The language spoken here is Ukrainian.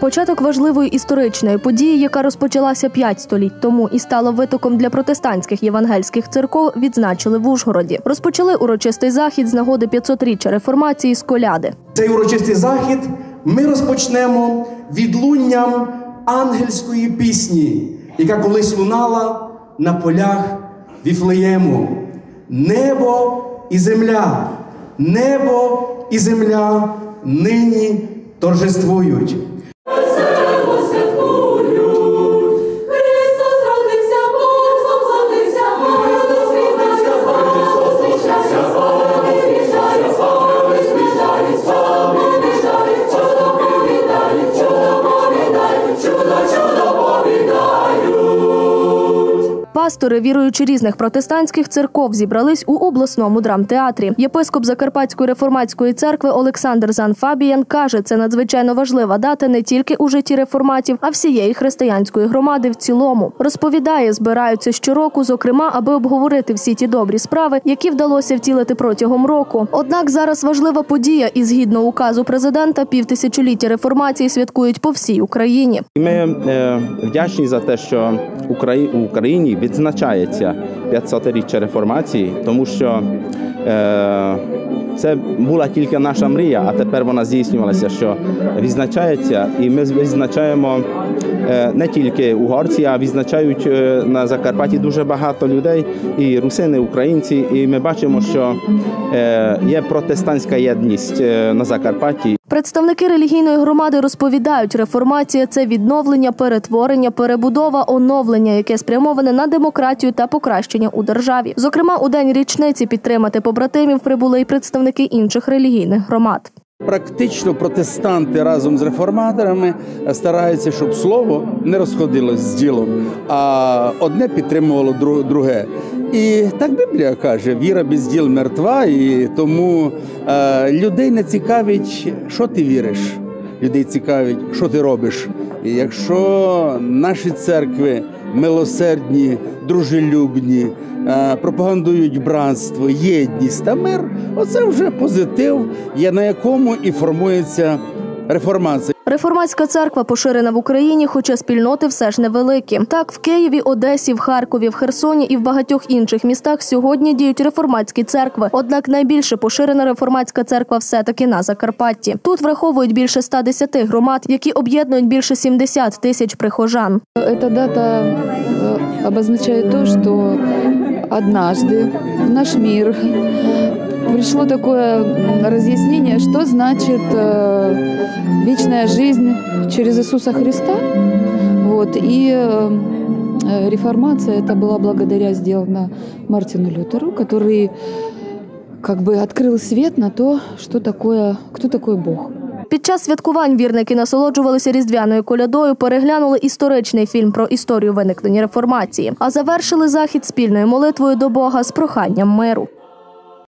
Початок важливої історичної події, яка розпочалася п'ять століть тому і стала витоком для протестантських євангельських церков, відзначили в Ужгороді. Розпочали урочистий захід з нагоди 500-річчя реформації з коляди. Цей урочистий захід ми розпочнемо відлунням ангельської пісні, яка колись лунала на полях Віфлеєму. Небо і земля, небо і земля нині торжествують. Пастори, віруючи різних протестантських церков, зібрались у обласному драмтеатрі. Єпископ Закарпатської реформатської церкви Олександр Занфабіян каже, це надзвичайно важлива дата не тільки у житті реформатів, а всієї християнської громади в цілому. Розповідає, збираються щороку, зокрема, аби обговорити всі ті добрі справи, які вдалося втілити протягом року. Однак зараз важлива подія, і згідно указу президента, півтисячоліття реформації святкують по всій Україні. Ми е, вдячні за те, що у Україні відзначається 500-річчя реформації, тому що е, це була тільки наша мрія, а тепер вона здійснювалася, що відзначається, і ми відзначаємо е, не тільки угорці, а відзначають е, на Закарпатті дуже багато людей, і русини, українці. І ми бачимо, що е, є протестантська єдність е, на Закарпатті. Представники релігійної громади розповідають, реформація це відновлення, перетворення, перебудова, оновлення, яке спрямоване на демократію та покращення у державі. Зокрема, у день річниці підтримати побратимів прибули й представники інших релігійних громад. Практично протестанти разом з реформаторами стараються, щоб слово не розходилось з ділом, а одне підтримувало дру- друге. І так Біблія каже: віра без діл мертва, і тому е, людей не цікавить, що ти віриш. Людей цікавить, що ти робиш. І якщо наші церкви милосердні, дружелюбні, е, пропагандують братство, єдність та мир, оце вже позитив, є на якому і формується реформація. Реформатська церква поширена в Україні, хоча спільноти все ж невеликі. Так, в Києві, Одесі, в Харкові, в Херсоні і в багатьох інших містах сьогодні діють реформатські церкви. Однак найбільше поширена реформатська церква все-таки на Закарпатті. Тут враховують більше 110 громад, які об'єднують більше 70 тисяч прихожан. Эта дата э, обозначает то, что однажды в наш мир пришло такое м, разъяснение, что значит э, вечная жизнь через Иисуса Христа. Вот. И э, э, реформация это была благодаря сделана Мартину Лютеру, который как бы открыл свет на то, что такое, кто такой Бог. Під час святкувань вірники насолоджувалися різдвяною колядою, переглянули історичний фільм про історію виникнення реформації, а завершили захід спільною молитвою до Бога з проханням миру.